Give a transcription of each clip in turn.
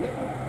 Yeah.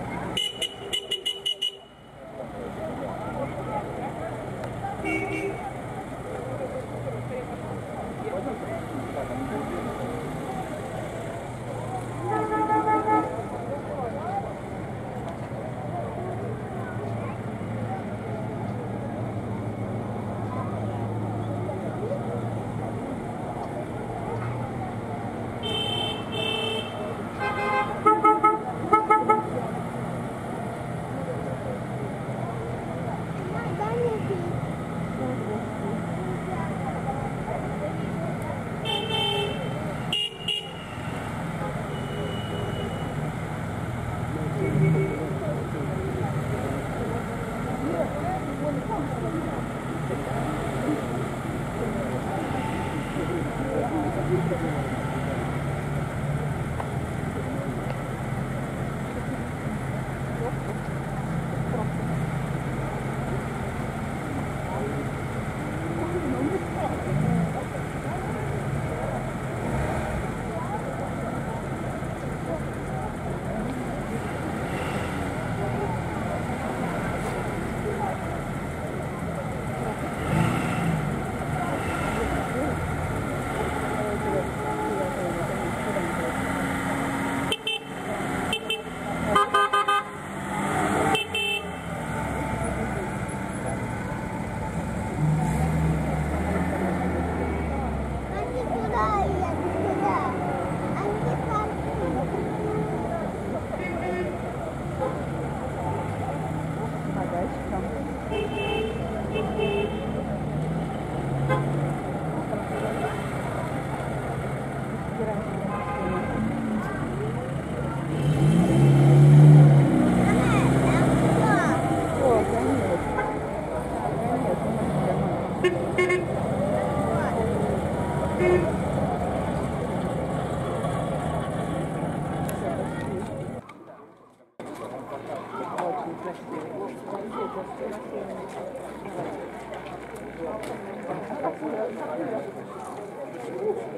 Thank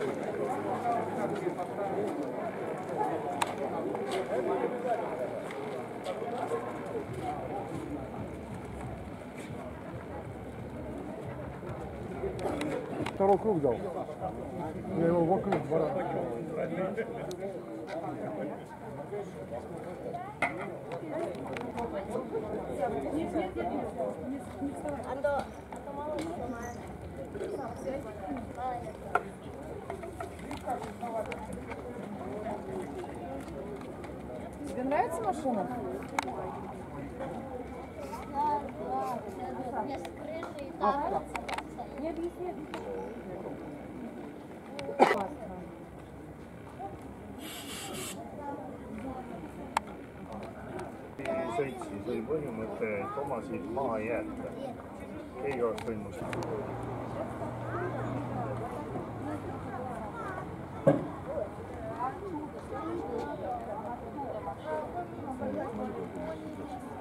you. Второй круг дал. Я его вокруг два раза. А то, а то мало сломает. Тебе нравится машина? Да, да, без крыши и там. Не объясни, seltsi sai põhimõte, et omasid maha ei jäeta. ei oleks võimalik. Thank you.